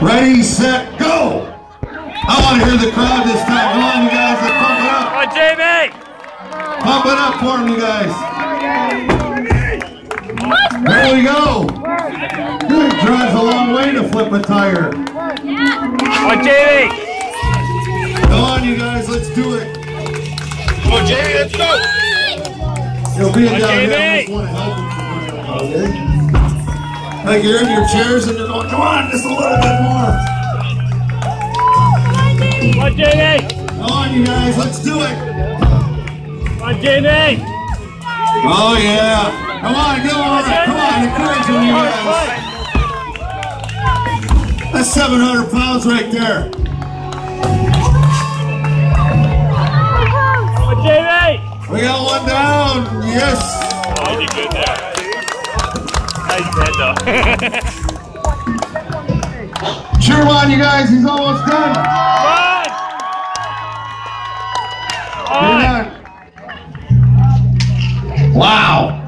Ready, set, go! I want to hear the crowd this time. Come on, you guys. Let's pump it up. Come on, Jamie! Pump it up for him, you guys. There we go. It drives a long way to flip a tire. Come on, Jamie! Come on, you guys. Let's do it. Come on, Jamie, let's go! You'll be on, down here. Jamie. I just want to help you. Oh, okay? Like you're in your chairs and you're going, come on, just a little bit more. Come on, Jamie! Come on, you guys. Let's do it. Come on, Jamie! Oh, yeah. Come on, go on. Come on, encourage them, you guys. That's 700 pounds right there. Come on, Jamie! We got one down. Yes. Oh, you did good there. Though. Cheer him on, you guys. He's almost done. Come on! On! done. Wow.